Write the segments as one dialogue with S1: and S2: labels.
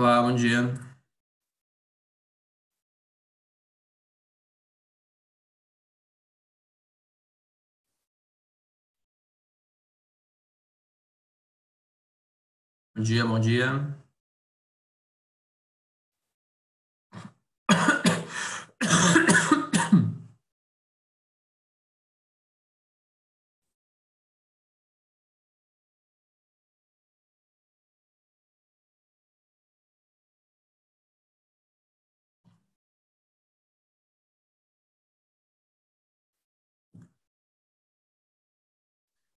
S1: Olá, bom dia. Bom dia, bom dia.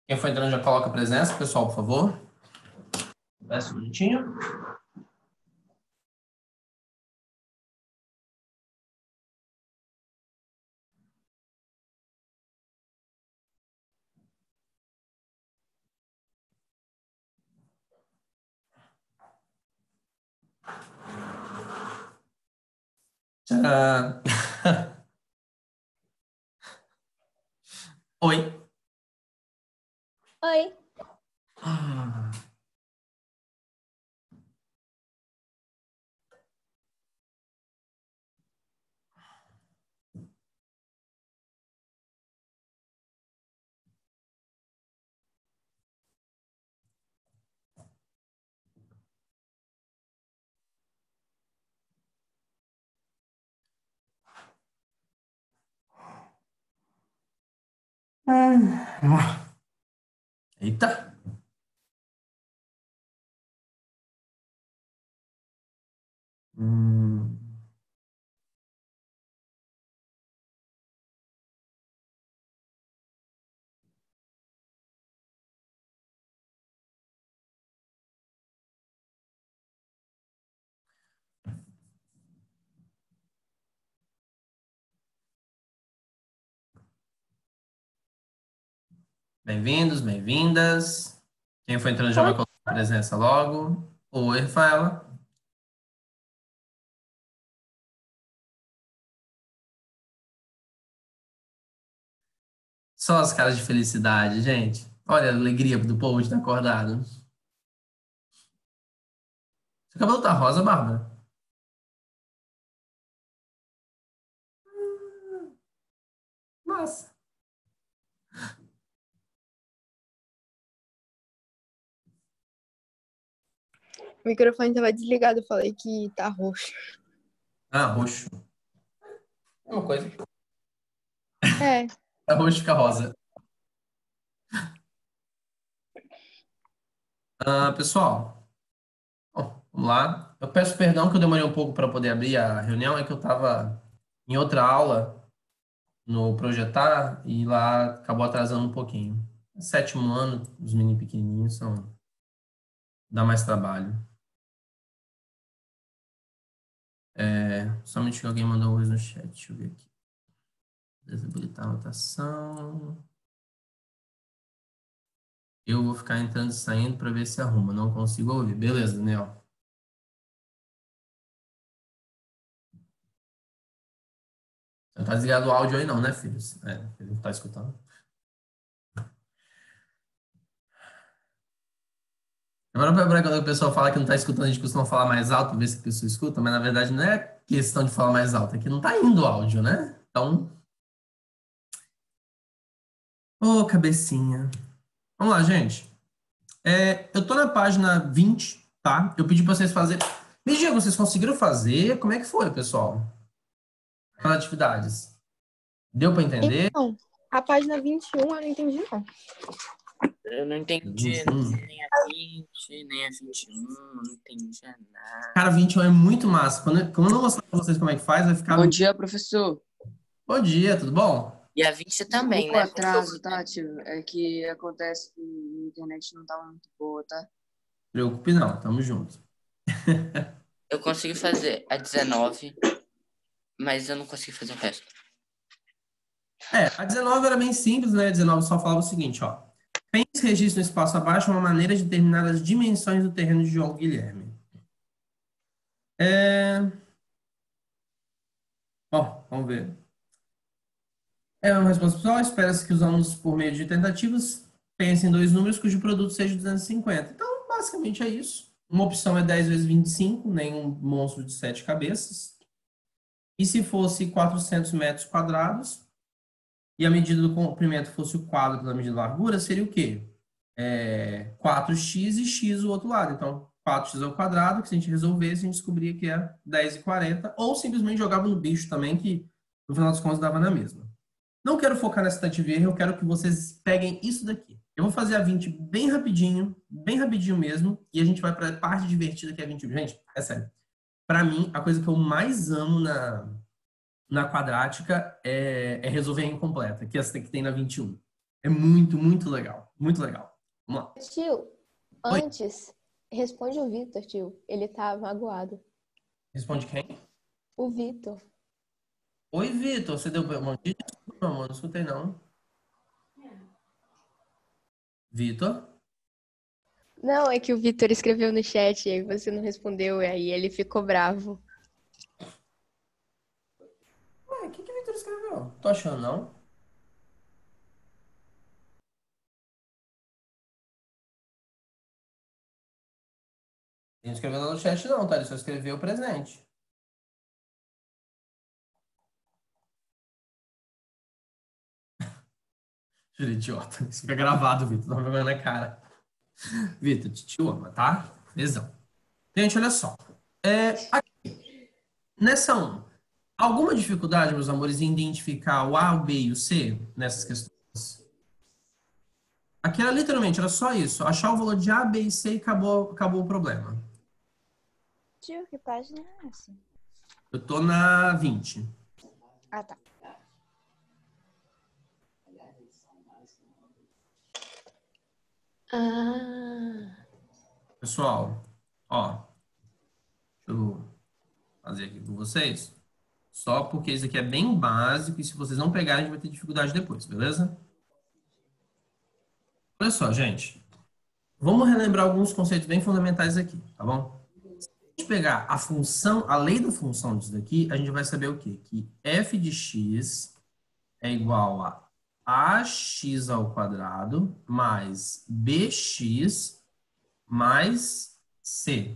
S1: Quem foi entrando já coloca a presença, pessoal, por favor. Peço um minutinho. Tcharam. Oi.
S2: Oi.
S1: Ah. Ah. Eita. Bem-vindos, bem-vindas. Quem foi entrando já vai colocar a presença logo. Oi, Rafaela. Só as caras de felicidade, gente. Olha a alegria do povo de estar acordado. Seu cabelo tá rosa, Bárbara? Hum,
S2: O microfone estava desligado, eu falei que tá roxo.
S1: Ah, roxo. É uma coisa.
S2: É,
S1: É roxo fica rosa. Ah, pessoal, bom, vamos lá. Eu peço perdão que eu demorei um pouco para poder abrir a reunião, é que eu estava em outra aula no Projetar e lá acabou atrasando um pouquinho. Sétimo ano, os meninos pequenininhos são dá mais trabalho. É, somente que alguém mandou um no chat, deixa eu ver aqui. Desabilitar a anotação. Eu vou ficar entrando e saindo para ver se arruma. Não consigo ouvir. Beleza, Daniel. Não tá desligado o áudio aí não, né, filho? É, ele não tá escutando. Agora, quando o pessoal fala que não tá escutando, a gente costuma falar mais alto, ver se a pessoa escuta, mas na verdade não é questão de falar mais alto, é que não tá indo o áudio, né? Então. Ô, cabecinha. Vamos lá, gente. É, eu tô na página 20, tá? Eu pedi para vocês fazerem. Me diga, vocês conseguiram fazer? Como é que foi, pessoal? As atividades. Deu para entender?
S2: então, a página 21 eu não entendi, não.
S3: Eu não entendi
S1: Hum.
S3: nem a 20, nem a 21, não entendi nada.
S1: Cara, 21 é muito massa. Quando, quando eu mostrar para vocês como é que faz, vai ficar.
S4: Bom dia, professor.
S1: Bom dia, tudo bom?
S3: E a 20 também,
S4: Um
S3: né?
S4: atraso, tá, tio? É que acontece que a internet não tava muito boa, tá?
S1: Preocupe não, tamo junto.
S3: Eu consegui fazer a 19, mas eu não consegui fazer o resto.
S1: É, a 19 era bem simples, né? A 19 só falava o seguinte, ó. Pense registro no espaço abaixo uma maneira de determinar as dimensões do terreno de João Guilherme. É... Bom, vamos ver. É uma resposta pessoal. Espera-se que os alunos, por meio de tentativas, pensem em dois números cujo produto seja 250. Então, basicamente é isso. Uma opção é 10 vezes 25, nenhum monstro de 7 cabeças. E se fosse 400 metros quadrados, e a medida do comprimento fosse o quadro da medida da largura, seria o quê? É, 4x e x o outro lado. Então, 4x ao quadrado, que se a gente resolvesse, a gente descobria que é 10,40, ou simplesmente jogava no bicho também, que no final das contas dava na mesma. Não quero focar nessa tentativa eu quero que vocês peguem isso daqui. Eu vou fazer a 20 bem rapidinho, bem rapidinho mesmo, e a gente vai para a parte divertida que é a 21. Gente, é sério. Para mim, a coisa que eu mais amo na, na quadrática é, é resolver a incompleta, que é essa que tem na 21. É muito, muito legal. Muito legal. Vamos lá.
S2: Tio,
S1: Oi.
S2: antes, responde o Vitor, tio. Ele tá magoado.
S1: Responde quem?
S2: O Vitor.
S1: Oi, Vitor. Você deu uma dica? Não, amor, não escutei, não. Vitor?
S2: Não, é que o Vitor escreveu no chat e aí você não respondeu, e aí ele ficou bravo.
S1: Ué, o que, que o escreveu? Tô achando, não? Ele não escreveu no chat, não, tá? Ele só escreveu presente. Juro, idiota. Isso fica gravado, Vitor. Uma vergonha na cara. Vitor, te, te ama, tá? Lesão. Gente, olha só. É, aqui, nessa 1, alguma dificuldade, meus amores, em identificar o A, o B e o C nessas questões? Aqui era literalmente, era só isso. Achar o valor de A, B e C e acabou, acabou o problema.
S5: Tio, que página é essa?
S1: Eu tô na 20.
S5: Ah, tá.
S2: Ah,
S1: Pessoal, ó, deixa eu fazer aqui com vocês. Só porque isso aqui é bem básico e se vocês não pegarem, a gente vai ter dificuldade depois, beleza? Olha só, gente. Vamos relembrar alguns conceitos bem fundamentais aqui, tá bom? Se a gente pegar a função, a lei da função disso daqui, a gente vai saber o quê? Que f de x é igual a ax ao quadrado mais bx mais c.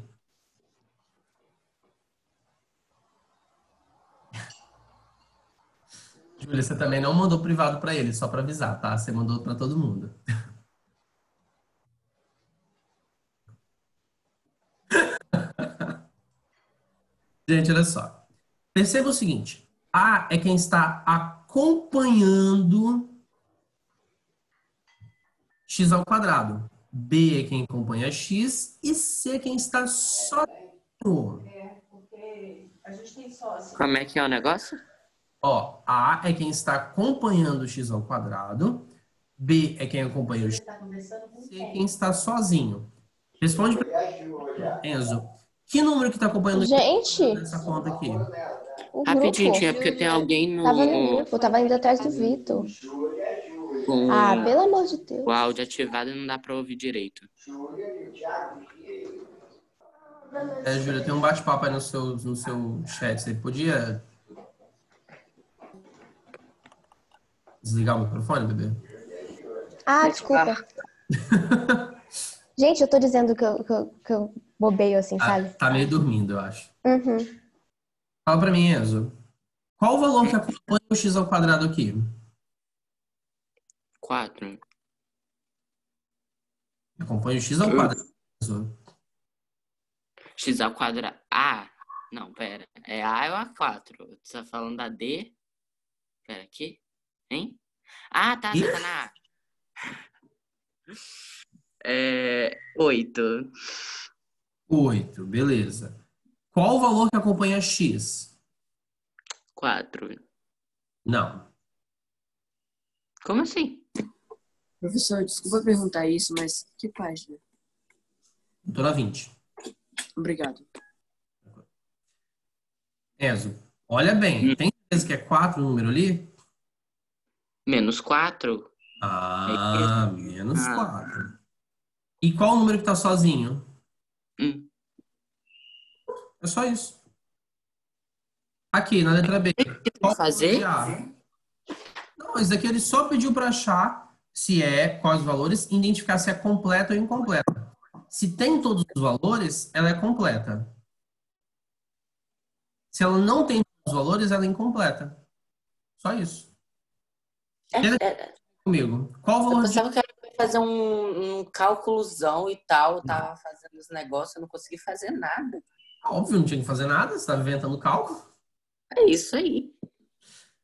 S1: Júlia, você também não mandou privado para ele, só para avisar, tá? Você mandou para todo mundo. Gente, olha só. Perceba o seguinte: A é quem está acompanhando x ao quadrado. B é quem acompanha x e C é quem está sozinho.
S3: Como é que é o negócio?
S1: Ó, A é quem está acompanhando o x ao quadrado. B é quem acompanha o x. C é quem está sozinho. Responde pra Enzo. Que número que está acompanhando o x
S2: gente,
S1: nessa conta aqui?
S3: Rapidinho, tia, porque tem alguém no,
S2: tava no grupo, tava indo atrás do Vitor.
S3: com
S2: Ah, pelo amor de Deus.
S3: o áudio ativado e não dá pra ouvir direito.
S1: É, Júlia, tem um bate-papo aí no seu, no seu chat. Você podia desligar o microfone, bebê?
S2: Ah, desculpa. Gente, eu tô dizendo que eu, que eu, que eu bobeio assim,
S1: Ah,
S2: sabe?
S1: tá meio dormindo, eu acho.
S2: Uhum.
S1: Fala pra mim, Enzo. Qual o valor que acompanha o x ao quadrado aqui?
S3: 4.
S1: Acompanha o x ao quadrado. Enzo.
S3: X ao quadrado. A. Não, pera. É A ou A4? Você tá falando da D? Pera, aqui? Hein? Ah, tá, você tá na A. É. 8.
S1: 8, beleza. Qual o valor que acompanha x?
S3: 4.
S1: Não.
S3: Como assim?
S4: Professor, desculpa perguntar isso, mas que página?
S1: Tô na 20.
S4: Obrigado.
S1: Enzo, olha bem. Tem certeza que é 4 o número ali?
S3: Menos 4?
S1: Ah, menos
S3: Ah.
S1: 4. E qual o número que tá sozinho?
S3: Hum.
S1: É só isso. Aqui, na letra B. Qual
S3: fazer?
S1: Não, isso daqui ele só pediu para achar se é, quais os valores, e identificar se é completa ou incompleta. se tem todos os valores, ela é completa. Se ela não tem todos os valores, ela é incompleta. Só isso.
S3: É, é,
S1: Comigo. Qual o
S3: eu
S1: valor de
S3: pensava que era pra fazer um, um cálculozão e tal. Eu tava fazendo os negócios, eu não consegui fazer nada.
S1: Óbvio, não tinha que fazer nada, você estava inventando cálculo.
S3: É isso aí.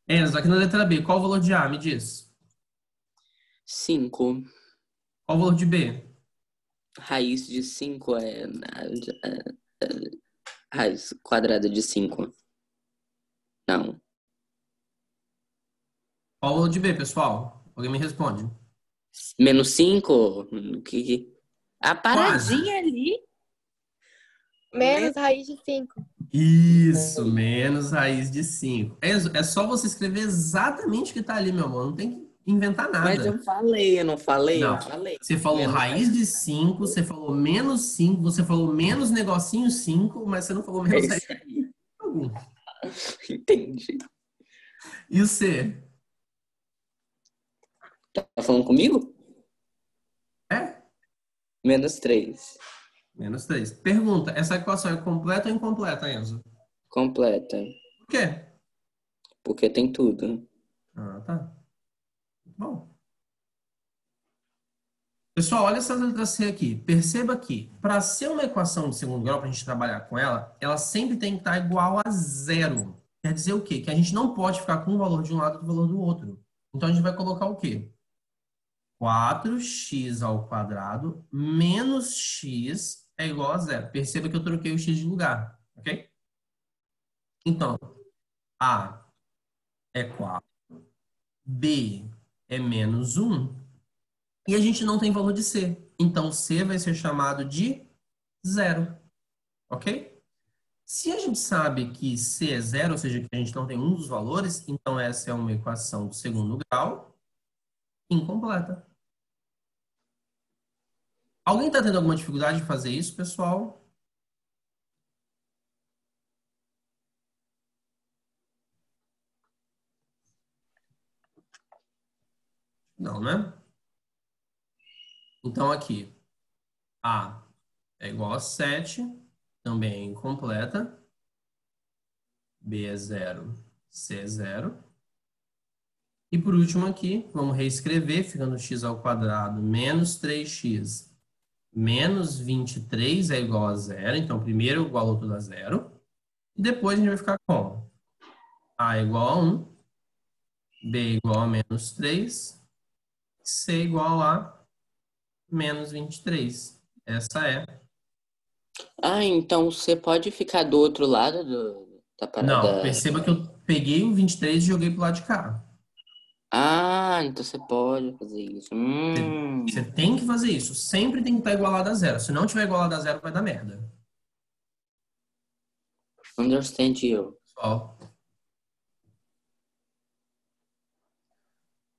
S1: Enzo, aqui na letra B, qual o valor de A? Me diz.
S3: Cinco.
S1: Qual o valor de B?
S3: Raiz de cinco é, é- raiz quadrada de cinco. Não.
S1: Qual o valor de B, pessoal? Alguém me responde.
S3: Menos cinco? Que, que- a paradinha ali.
S2: Menos raiz de 5.
S1: Isso, menos raiz de 5. Enzo, é só você escrever exatamente o que tá ali, meu amor. Não tem que inventar nada.
S3: Mas eu falei, eu não falei?
S1: Não.
S3: Eu falei.
S1: Você falou
S3: Menos
S1: raiz de 5, você falou menos 5, você falou menos negocinho 5, mas você não falou
S3: É
S1: menos raiz
S3: aí.
S1: algum.
S3: Entendi.
S1: E o C?
S3: Tá falando comigo?
S1: É?
S3: Menos três.
S1: Menos 3. Pergunta, essa equação é completa ou incompleta, Enzo?
S3: Completa.
S1: Por quê?
S3: Porque tem tudo.
S1: Ah, tá. Bom. Pessoal, olha essa letra C aqui. Perceba que, para ser uma equação de segundo grau, para a gente trabalhar com ela, ela sempre tem que estar igual a zero. Quer dizer o quê? Que a gente não pode ficar com um valor de um lado e o valor do outro. Então, a gente vai colocar o quê? 4x ao quadrado menos x é igual a zero. Perceba que eu troquei o x de lugar, ok? Então, A é 4, B é menos 1, e a gente não tem valor de C. Então, C vai ser chamado de zero, ok? Se a gente sabe que C é zero, ou seja, que a gente não tem um dos valores, então essa é uma equação de segundo grau incompleta. Alguém está tendo alguma dificuldade de fazer isso, pessoal? Não, né? Então, aqui, A é igual a 7, também incompleta. B é 0, C é 0. E por último aqui, vamos reescrever, ficando x ao quadrado menos 3x menos 23 é igual a zero. Então, primeiro igualou tudo a zero. E depois a gente vai ficar com A igual a 1, B igual a menos 3, C igual a menos 23. Essa é.
S3: Ah, então você pode ficar do outro lado do, da parada?
S1: Não, perceba que eu peguei o 23 e joguei pro lado de cá.
S3: Ah, então você pode fazer isso. Hum.
S1: Você tem que fazer isso. Sempre tem que estar igualado a zero. Se não tiver igualado a zero, vai dar merda.
S3: Understand you.
S1: Pessoal.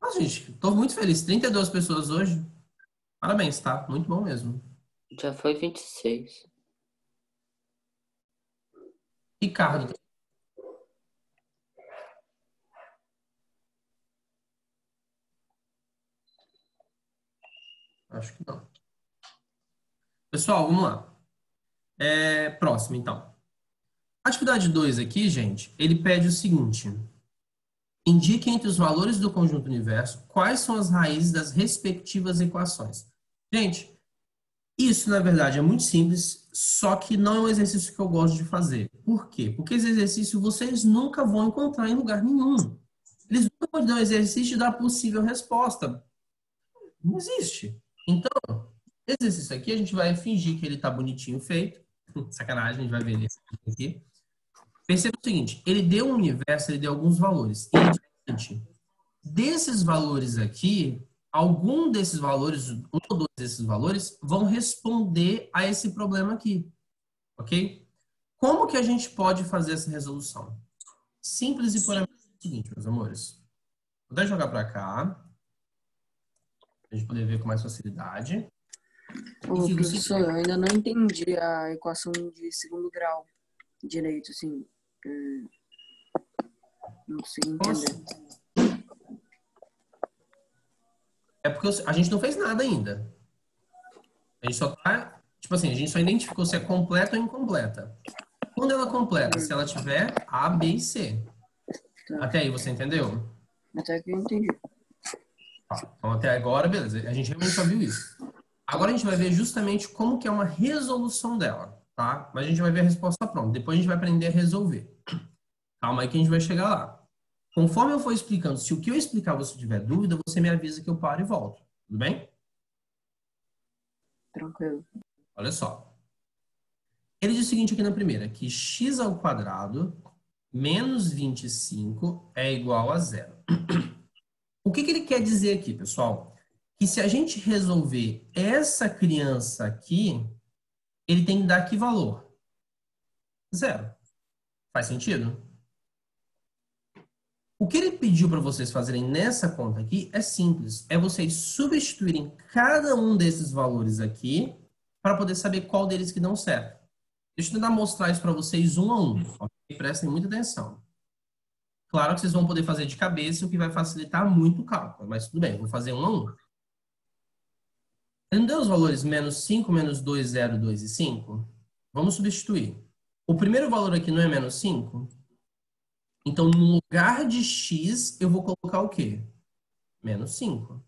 S1: Nossa, gente, tô muito feliz. 32 pessoas hoje. Parabéns, tá? Muito bom mesmo.
S3: Já foi 26.
S1: Ricardo. Acho que não. Pessoal, vamos lá. É, próximo, então. Atividade 2 aqui, gente, ele pede o seguinte. Indique entre os valores do conjunto universo quais são as raízes das respectivas equações. Gente, isso, na verdade, é muito simples, só que não é um exercício que eu gosto de fazer. Por quê? Porque esse exercício vocês nunca vão encontrar em lugar nenhum. Eles nunca vão dar um exercício da possível resposta. Não existe. Então, esse exercício aqui a gente vai fingir que ele está bonitinho feito. Sacanagem, a gente vai ver ele aqui. Perceba o seguinte, ele deu um universo, ele deu alguns valores. E o seguinte, desses valores aqui, algum desses valores, um ou dois desses valores, vão responder a esse problema aqui. Ok? Como que a gente pode fazer essa resolução? Simples e puramente o seguinte, meus amores. Vou até jogar para cá. Pra gente poder ver com mais facilidade.
S4: Ô,
S1: Enfim,
S4: professor, eu ainda não entendi a equação de segundo grau direito, assim. Hum, Não consegui entender.
S1: É porque a gente não fez nada ainda. A gente só tá, Tipo assim, a gente só identificou se é completa ou incompleta. Quando ela completa, se ela tiver A, B e C.
S4: Tá.
S1: Até aí você entendeu?
S4: Até que eu entendi.
S1: Então até agora, beleza. A gente realmente só viu isso. Agora a gente vai ver justamente como que é uma resolução dela, tá? Mas a gente vai ver a resposta pronta. Depois a gente vai aprender a resolver. Calma aí que a gente vai chegar lá. Conforme eu for explicando, se o que eu explicar você tiver dúvida, você me avisa que eu paro e volto. Tudo bem?
S4: Tranquilo.
S1: Olha só. Ele diz o seguinte aqui na primeira, que x ao quadrado menos 25 é igual a zero. O que, que ele quer dizer aqui, pessoal? Que se a gente resolver essa criança aqui, ele tem que dar que valor? Zero. Faz sentido? O que ele pediu para vocês fazerem nessa conta aqui é simples. É vocês substituírem cada um desses valores aqui para poder saber qual deles que dão certo. Deixa eu tentar mostrar isso para vocês um a um. Prestem muita atenção. Claro que vocês vão poder fazer de cabeça, o que vai facilitar muito o cálculo. Mas tudo bem, vou fazer um a um. Ele não deu os valores menos 5, menos 2, 0, 2 e 5? Vamos substituir. O primeiro valor aqui não é menos 5? Então, no lugar de x, eu vou colocar o quê? Menos 5.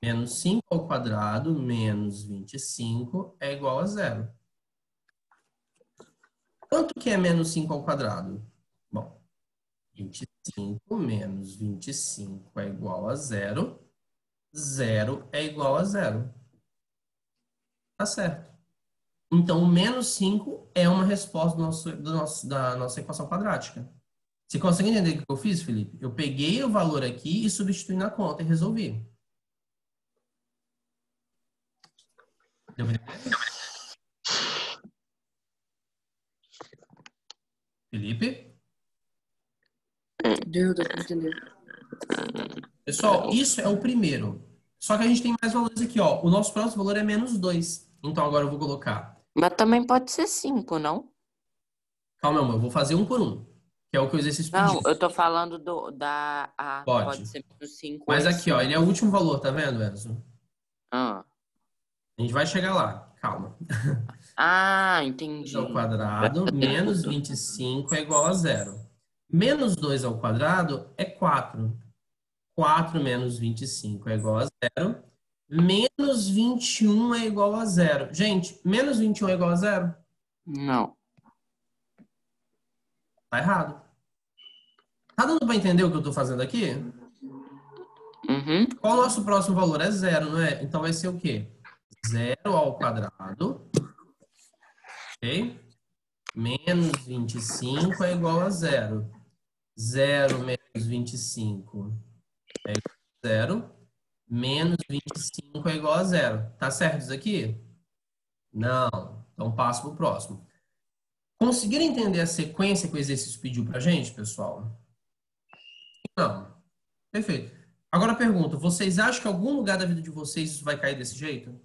S1: Menos 5 ao quadrado menos 25 é igual a zero. Quanto que é menos 5 ao quadrado? Bom, 25 menos 25 é igual a zero. Zero é igual a zero. Tá certo. Então, o menos 5 é uma resposta do nosso, do nosso, da nossa equação quadrática. Você consegue entender o que eu fiz, Felipe? Eu peguei o valor aqui e substituí na conta e resolvi. Deu? Felipe?
S4: Deu, deu pra entender.
S1: Pessoal, isso é o primeiro. Só que a gente tem mais valores aqui, ó. O nosso próximo valor é menos 2. Então agora eu vou colocar.
S3: Mas também pode ser 5, não?
S1: Calma, amor, eu vou fazer um por um. Que é o que o exercício
S3: Não,
S1: pediu.
S3: eu tô falando do, da. Ah,
S1: Pode.
S3: pode. ser menos 5.
S1: Mas aqui, ó, ele é o último valor, tá vendo, Enzo?
S3: Ah,
S1: A gente vai chegar lá. Calma.
S3: ah entendi.
S1: ao quadrado menos 25 é igual a zero. Menos 2 ao quadrado é 4. 4 menos 25 é igual a zero. Menos 21 é igual a zero. Gente, menos 21 é igual a zero?
S3: Não.
S1: Tá errado. Tá dando pra entender o que eu tô fazendo aqui?
S3: Uhum.
S1: Qual o nosso próximo valor? É zero, não é? Então vai ser o quê? Zero ao quadrado. Ok? Menos 25 é igual a zero. Zero menos 25 é igual a zero. Menos 25 é igual a zero. Tá certo isso aqui? Não. Então passo pro próximo. Conseguiram entender a sequência que o exercício pediu pra gente, pessoal? Não. Perfeito. Agora pergunto, vocês acham que algum lugar da vida de vocês isso vai cair desse jeito?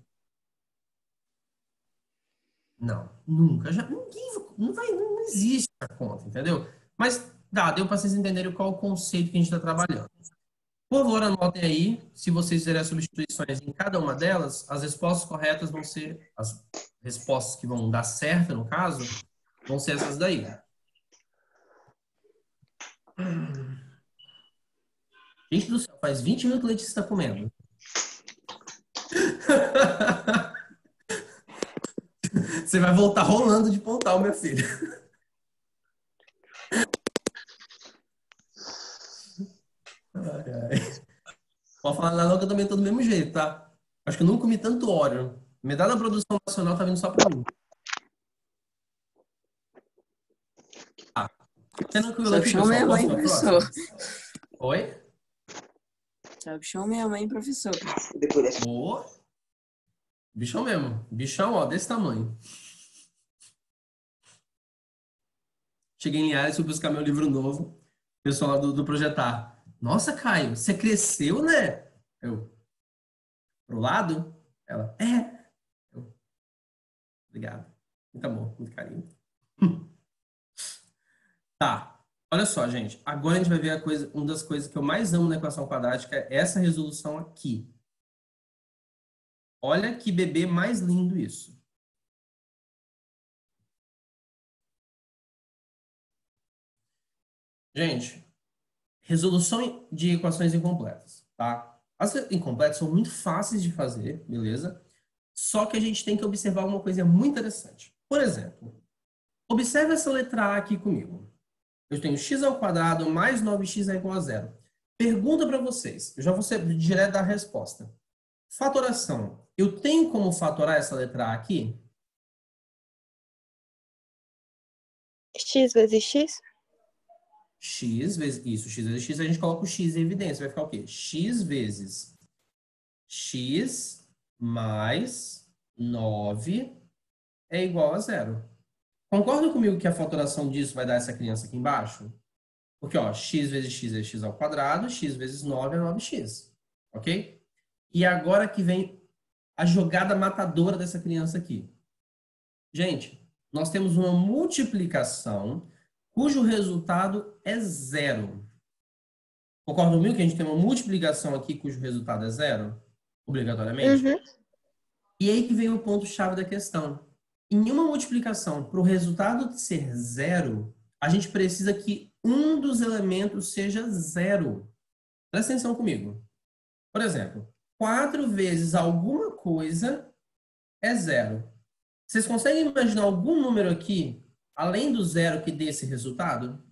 S1: Não, nunca. Já, ninguém não vai, não existe essa conta, entendeu? Mas dá, deu para vocês entenderem qual o conceito que a gente está trabalhando. Por favor, anotem aí, se vocês fizerem as substituições em cada uma delas, as respostas corretas vão ser, as respostas que vão dar certo, no caso, vão ser essas daí. Gente do céu, faz 20 minutos que o está comendo. Você vai voltar rolando de pontal, minha filha. Ai, ai. Pode falar não, que eu também tô do mesmo jeito, tá? Acho que eu nunca comi tanto óleo. Metade da produção nacional tá vindo só pra mim. Tá. Tranquilo
S4: Só
S1: aqui,
S4: chama minha mãe, professor.
S1: Oi?
S4: Chama minha mãe, professor.
S1: Boa. Bichão mesmo. Bichão, ó, desse tamanho. Cheguei em Linhares, fui buscar meu livro novo. Pessoal lá do, do Projetar. Nossa, Caio, você cresceu, né? Eu. Pro lado? Ela. É. Eu. Obrigado. Tá muito amor, muito carinho. tá. Olha só, gente. Agora a gente vai ver a coisa, uma das coisas que eu mais amo na equação quadrática é essa resolução aqui. Olha que bebê mais lindo isso. Gente, resolução de equações incompletas, tá? As incompletas são muito fáceis de fazer, beleza? Só que a gente tem que observar uma coisa muito interessante. Por exemplo, observe essa letra A aqui comigo. Eu tenho x ao quadrado mais 9x é igual a zero. Pergunta para vocês, eu já vou ser direto da resposta. Fatoração. Eu tenho como fatorar essa letra A aqui?
S2: X vezes X?
S1: X vezes isso, x vezes x, a gente coloca o x em evidência, vai ficar o quê? x vezes x mais 9 é igual a zero. Concorda comigo que a fatoração disso vai dar essa criança aqui embaixo? Porque, ó, x vezes x é x ao quadrado, x vezes 9 é 9x. Ok? E agora que vem a jogada matadora dessa criança aqui. Gente, nós temos uma multiplicação cujo resultado é zero. Concorda comigo que a gente tem uma multiplicação aqui cujo resultado é zero? Obrigatoriamente?
S2: Uhum.
S1: E aí que vem o ponto-chave da questão. Em uma multiplicação, para o resultado ser zero, a gente precisa que um dos elementos seja zero. Presta atenção comigo. Por exemplo, 4 vezes alguma coisa é zero. Vocês conseguem imaginar algum número aqui além do zero que dê esse resultado?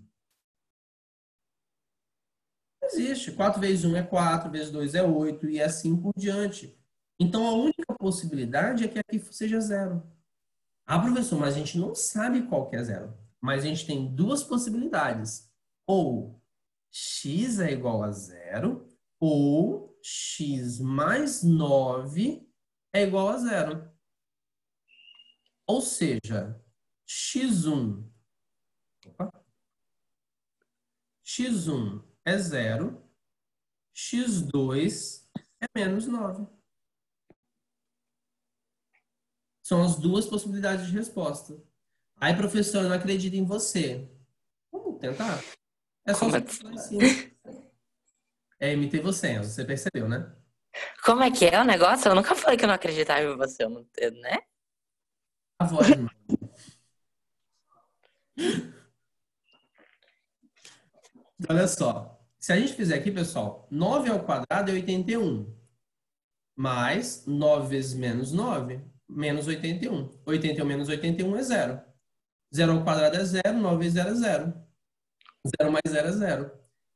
S1: Existe. 4 vezes 1 é 4, vezes 2 é 8 e assim por diante. Então, a única possibilidade é que aqui seja zero. Ah, professor, mas a gente não sabe qual que é zero. Mas a gente tem duas possibilidades. Ou x é igual a zero, ou x mais 9 é igual a zero. Ou seja, x1 opa, x1 é zero, x2 é menos 9. São as duas possibilidades de resposta. Aí, professor, eu não acredito em você. Vamos tentar? É só
S3: Como é
S1: você assim. É, imitei você, você percebeu, né?
S3: Como é que é o negócio? Eu nunca falei que eu não acreditava em você, eu não- né?
S1: A voz. Olha só. Se a gente fizer aqui, pessoal, 9 ao quadrado é 81. Mais 9 vezes menos 9, menos 81. 81 menos 81 é zero. 0 ao quadrado é zero, 9 vezes 0 é zero. 0 mais 0 é zero.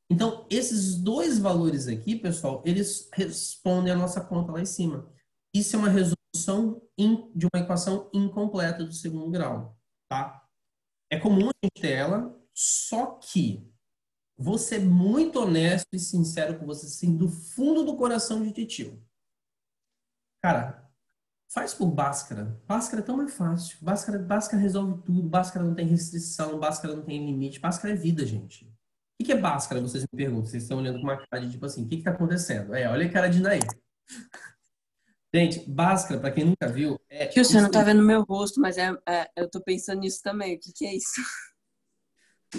S1: Então, esses dois valores aqui, pessoal, eles respondem a nossa conta lá em cima. Isso é uma resolução de uma equação incompleta do segundo grau, tá? É comum a gente ter ela, só que vou ser muito honesto e sincero com você, assim, do fundo do coração de titio. Cara, faz por Bhaskara. Bhaskara é tão mais fácil. Bhaskara, Bhaskara resolve tudo. Bhaskara não tem restrição. Bhaskara não tem limite. Bhaskara é vida, gente. O que é Bhaskara? Vocês me perguntam. Vocês estão olhando com uma cara de tipo assim, o que está acontecendo? É, olha a cara de Nair. Gente, Bhaskara, para quem nunca viu, é.
S4: Que você não tá vendo meu rosto, mas é, é- eu tô pensando nisso também. O que, que é isso?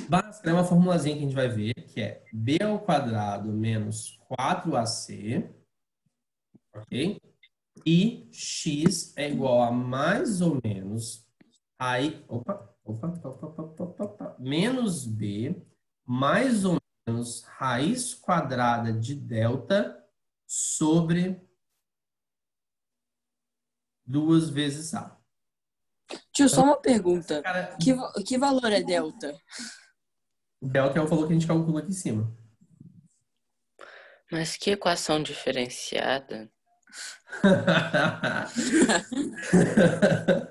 S1: Bhaskara é uma formulazinha que a gente vai ver, que é b ao quadrado menos 4ac, ok? E x é igual a mais ou menos, aí, opa, opa, opa, opa, opa, opa, menos b mais ou menos raiz quadrada de delta sobre duas vezes a.
S4: Tio, só uma pergunta.
S1: Cara,
S4: Que, que valor é delta?
S1: delta é o valor que a gente calcula aqui em cima.
S3: Mas que equação diferenciada.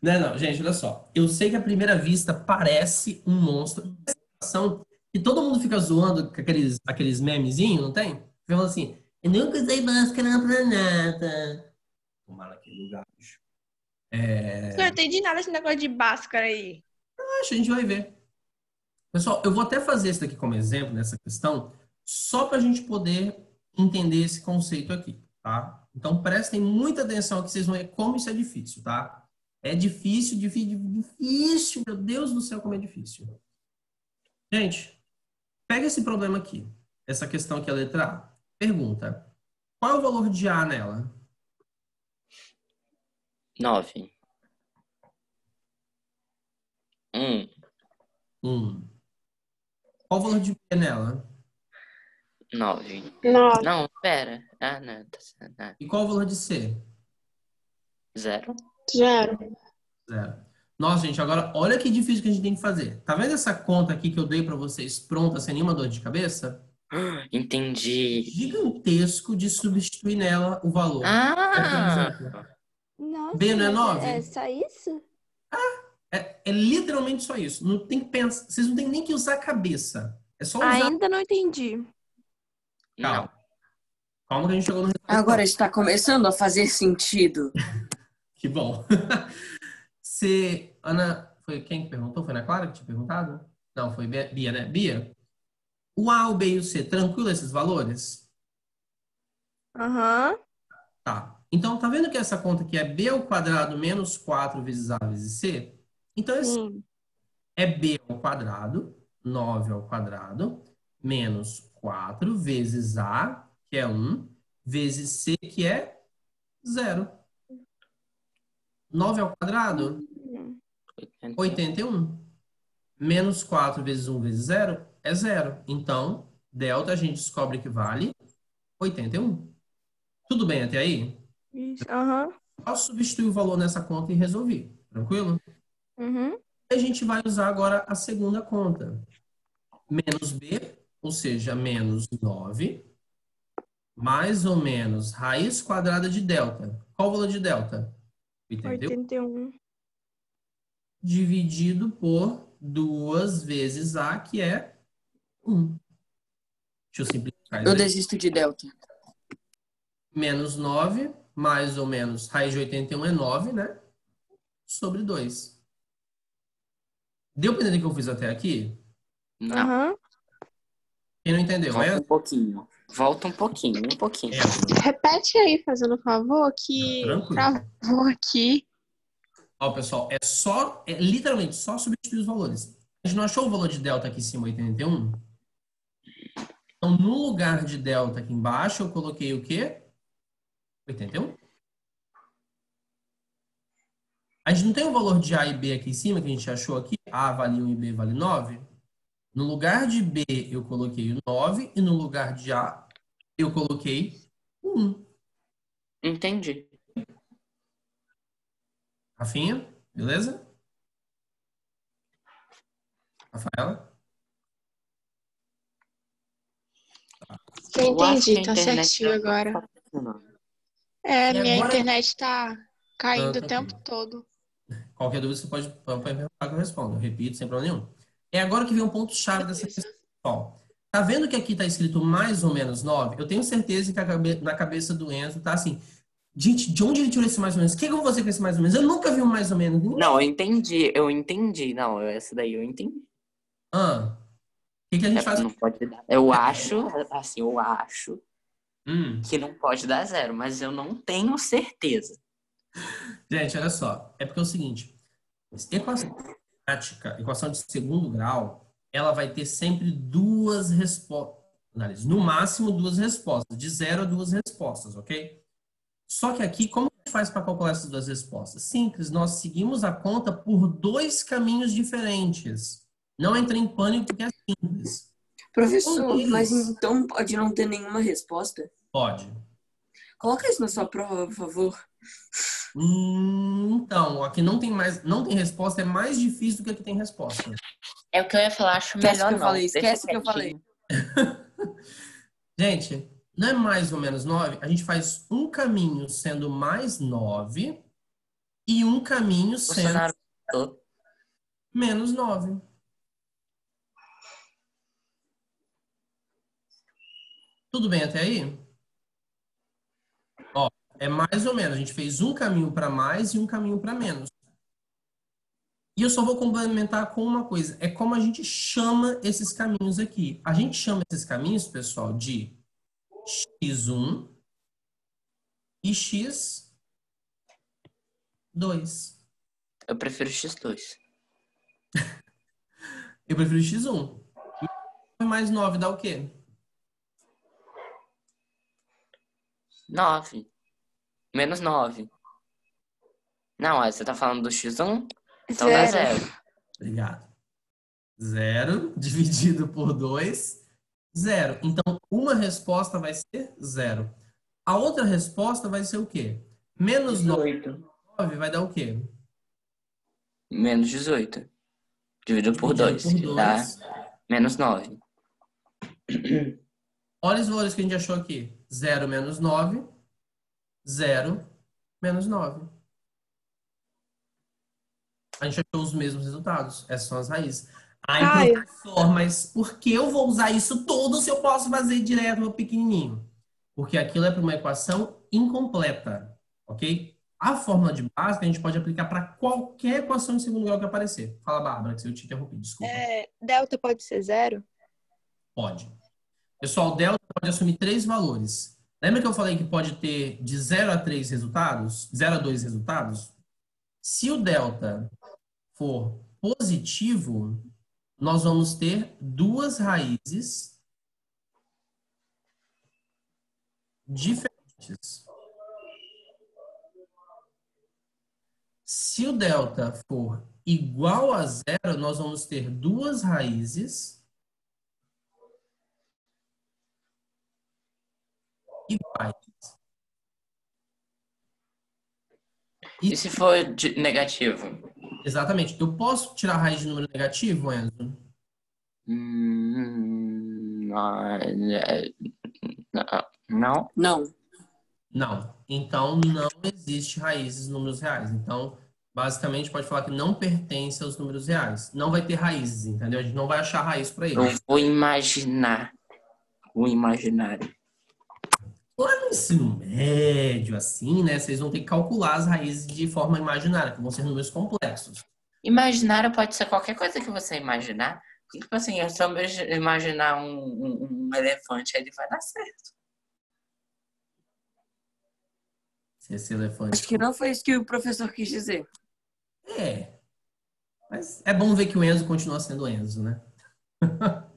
S1: Não, não, gente, olha só. Eu sei que à primeira vista parece um monstro. Ação que todo mundo fica zoando com aqueles, aqueles memezinhos, não tem? Falando assim, eu nunca usei máscara pra nada. Tomar naquele lugar, bicho. É...
S5: Não entendi nada desse negócio de Bhaskara aí.
S1: Acho, a gente vai ver. Pessoal, eu vou até fazer isso daqui como exemplo nessa questão, só para a gente poder entender esse conceito aqui, tá? Então prestem muita atenção que vocês vão ver como isso é difícil, tá? É difícil, difícil, difícil, meu Deus do céu, como é difícil. Gente, pega esse problema aqui, essa questão aqui, a letra A. Pergunta, qual é o valor de A nela?
S3: Nove. Um.
S1: Um. Qual o valor de B nela?
S3: 9.
S5: Nove.
S3: Não, pera. Ah, não. Tá certo. Ah,
S1: E qual o valor de C?
S3: Zero.
S5: Zero.
S1: Zero. Nossa, gente, agora olha que difícil que a gente tem que fazer. Tá vendo essa conta aqui que eu dei pra vocês pronta, sem nenhuma dor de cabeça?
S3: Entendi.
S1: Gigantesco de substituir nela o valor.
S3: Ah!
S2: Nossa,
S1: B não é
S2: mas
S1: nove?
S2: É só isso?
S1: É, é literalmente só isso. Não tem que pensar. Vocês não tem nem que usar a cabeça. É só usar.
S5: Ainda não entendi.
S3: Não.
S1: Calma. Calma que a gente chegou no resultado.
S4: Agora está começando a fazer sentido.
S1: Que bom. Você, Ana, foi quem que perguntou? Foi a Ana Clara que tinha perguntado? Não, foi Bia, Bia, né? Bia, o A, o B e o C, tranquilo esses valores?
S5: Aham.
S1: Tá. Então, tá vendo que essa conta aqui é B ao quadrado menos 4 vezes A vezes C? Então, esse é B ao quadrado, 9 ao quadrado, menos 4 vezes A, que é 1, vezes C, que é 0. 9 ao quadrado, 81. Menos 4 vezes 1 vezes 0 é 0. Então, delta a gente descobre que vale 81. Tudo bem até aí?
S5: Isso. Aham.
S1: Só substituir o valor nessa conta e resolver. Tranquilo?
S5: Uhum.
S1: a gente vai usar agora a segunda conta. Menos B, ou seja, menos 9, mais ou menos raiz quadrada de delta. Qual o valor de delta? 81.
S5: 81.
S1: Dividido por 2 vezes A, que é 1. Deixa eu simplificar isso
S4: Eu desisto de delta.
S1: Menos 9, mais ou menos raiz de 81 é 9, né? Sobre 2. Deu pra entender o que eu fiz até aqui?
S3: Não.
S5: Aham.
S1: Quem não entendeu?
S3: Volta
S1: É?
S3: um pouquinho. Volta um pouquinho, um pouquinho.
S1: É.
S5: Repete aí, fazendo favor, que
S1: Tranquilo.
S5: travou aqui.
S1: Ó, pessoal, é só, é literalmente só substituir os valores. A gente não achou o valor de delta aqui em cima, 81? Então, no lugar de delta aqui embaixo, eu coloquei o quê? 81? A gente não tem o valor de A e B aqui em cima, que a gente achou aqui? A vale 1 e B vale 9? No lugar de B, eu coloquei o 9, e no lugar de A, eu coloquei o 1.
S3: Entendi.
S1: Rafinha, beleza? Rafaela?
S3: Eu
S5: entendi, tá certinho agora.
S3: Não.
S5: É,
S1: E
S5: minha
S1: agora-
S5: internet tá caindo o
S1: tá
S5: tempo
S1: bem.
S5: todo.
S1: Qualquer dúvida você pode, pode perguntar que eu respondo. Eu repito, sem problema nenhum. É agora que vem um ponto chave dessa questão. Ó, tá vendo que aqui tá escrito mais ou menos 9? Eu tenho certeza que a cabe- na cabeça do Enzo tá assim. Gente, de onde ele tirou esse mais ou menos? O que, que eu vou fazer com esse mais ou menos? Eu nunca vi um mais ou menos.
S3: Não, eu entendi, eu entendi. Não, essa daí eu entendi.
S1: Ah, o que, que a gente
S3: É,
S1: faz?
S3: não pode dar. Eu acho, assim, eu acho
S1: Hum,
S3: que não pode dar zero, mas eu não tenho certeza.
S1: gente, olha só. É porque é o seguinte. Equação prática, equação de segundo grau, ela vai ter sempre duas respostas. No máximo, duas respostas. De zero a duas respostas, ok? Só que aqui, como a gente faz para calcular essas duas respostas? Simples, nós seguimos a conta por dois caminhos diferentes. Não entre em pânico porque é simples.
S4: Professor,
S1: Um
S4: mas então pode não ter nenhuma resposta?
S1: Pode.
S4: Coloca isso na sua prova, por favor.
S1: Hum, então, aqui não tem mais, não tem resposta, é mais difícil do que aqui tem resposta.
S3: É o que eu ia falar, acho
S4: Esquece
S3: melhor
S4: que eu
S3: não.
S4: falei, esquece que eu
S3: quietinho.
S1: Gente, não é mais ou menos 9? A gente faz um caminho sendo mais 9 e um caminho sendo
S3: Bolsonaro
S1: menos 9. Tudo bem até aí? É mais ou menos. A gente fez um caminho para mais e um caminho para menos. E eu só vou complementar com uma coisa. É como a gente chama esses caminhos aqui. A gente chama esses caminhos, pessoal, de x1 e x2.
S3: Eu prefiro X2.
S1: Eu prefiro x1. Mais 9 dá o quê?
S3: 9. Menos 9. Não, aí você tá falando do X1? Então dá
S5: Zero.
S1: Obrigado. Zero dividido por 2, zero. Então, uma resposta vai ser zero. A outra resposta vai ser o quê? Menos 9
S3: 18.
S1: vai dar o quê?
S3: Menos 18. Dividido por
S1: Dividido
S3: 2. Dá
S1: dois.
S3: menos 9.
S1: Olha os valores que a gente achou aqui. 0 menos 9, 0 menos 9. A gente achou os mesmos resultados. Essas são as raízes. Ai,
S5: Caio.
S1: professor, mas por que eu vou usar isso tudo se eu posso fazer direto no pequenininho? Porque aquilo é para uma equação incompleta, ok? A fórmula de base a gente pode aplicar para qualquer equação de segundo grau que aparecer. Fala, Bárbara, que eu te interrompi, desculpa.
S5: É, delta pode ser zero?
S1: Pode. Pessoal, delta pode assumir três valores. Lembra que eu falei que pode ter de 0 a 3 resultados? 0 a 2 resultados? Se o delta for positivo, nós vamos ter duas raízes diferentes. Se o delta for igual a zero, nós vamos ter duas raízes iguais.
S3: E se for de- negativo?
S1: Exatamente. Eu posso tirar a raiz de número negativo, Enzo?
S3: Hum, ah, é, não.
S4: Não.
S1: Não. Então, não existe raízes nos números reais. Então, basicamente, pode falar que não pertence aos números reais. Não vai ter raízes, entendeu? A gente não vai achar raiz para
S3: Eu
S1: ele.
S3: vou imaginar. O imaginário.
S1: Lá no ensino médio, assim, né? Vocês vão ter que calcular as raízes de forma imaginária, que vão ser números complexos.
S3: Imaginário pode ser qualquer coisa que você imaginar. Tipo assim, eu só imaginar um, um, um elefante, ele vai dar certo.
S1: Se esse elefante.
S4: Acho que não foi isso que o professor quis dizer.
S1: É. Mas é bom ver que o Enzo continua sendo Enzo, né?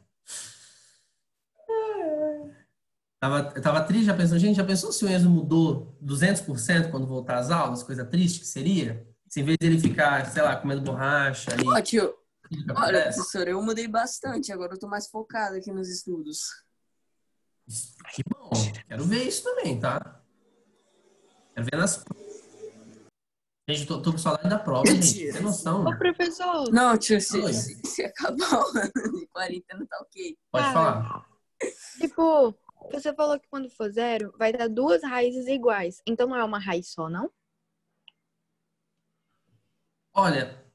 S1: Tava, eu tava triste, já pensou, gente, já pensou se o Enzo mudou 200% quando voltar às aulas? Coisa triste que seria? Se em vez dele ficar, sei lá, comendo borracha
S4: Ó, tio, olha, professor, eu mudei bastante. Agora eu tô mais focado aqui nos estudos.
S1: Que bom, quero ver isso também, tá? Quero ver nas. Gente, tô, tô com saudade da prova, gente.
S4: Mentira.
S1: Tem noção?
S5: Ô, professor,
S4: Não, tio, se,
S1: Oi.
S4: se, se acabar o ano de quarentena, tá ok.
S1: Pode
S5: Ah,
S1: falar.
S5: tipo, você falou que quando for zero, vai dar duas raízes iguais. Então não é uma raiz só, não?
S1: Olha,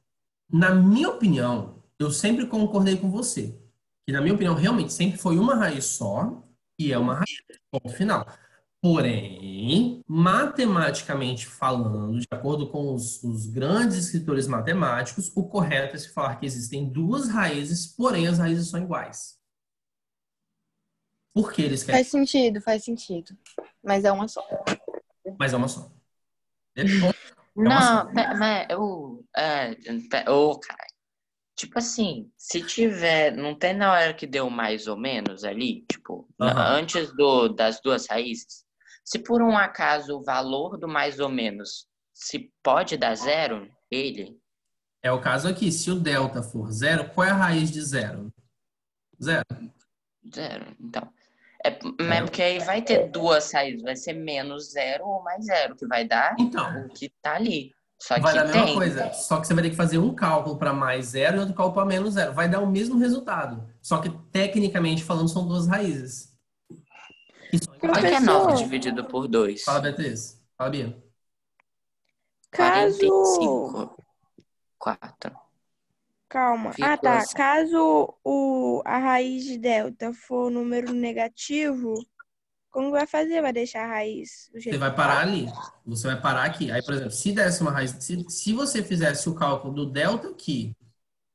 S1: na minha opinião, eu sempre concordei com você. Que, na minha opinião, realmente sempre foi uma raiz só e é uma raiz, ponto final. Porém, matematicamente falando, de acordo com os, os grandes escritores matemáticos, o correto é se falar que existem duas raízes, porém as raízes são iguais. Por que eles querem?
S5: Faz sentido, faz sentido. Mas é uma só.
S1: Mas é uma só. Depois,
S3: Não, mas. É, pe- ô, cara. Tipo assim, se tiver. Não tem na hora que deu mais ou menos ali? Tipo,
S1: Aham.
S3: antes do, das duas raízes? Se por um acaso o valor do mais ou menos se pode dar zero, ele.
S1: é o caso aqui. Se o delta for zero, qual é a raiz de zero? Zero.
S3: Zero. Então. É, mas porque aí vai ter duas raízes, vai ser menos zero ou mais zero, que vai dar
S1: Então,
S3: o que tá ali. Só
S1: vai
S3: que
S1: dar a mesma
S3: tem.
S1: coisa. Só que você vai ter que fazer um cálculo para mais zero e outro cálculo para menos zero. Vai dar o mesmo resultado. Só que, tecnicamente falando, são duas raízes. Iguais.
S3: que é 9
S5: Professor.
S3: dividido por 2?
S1: Fala, Beatriz. Fala, Bia.
S5: Caso.
S3: 45. 4.
S5: Calma. Ah, tá.
S3: cinco.
S5: Caso o, a raiz de delta for número negativo, como vai fazer? Vai deixar a raiz do jeito
S1: Você vai parar
S5: tá?
S1: ali. Você vai parar aqui. Aí, por exemplo, se desse uma raiz. Se, se você fizesse o cálculo do delta aqui,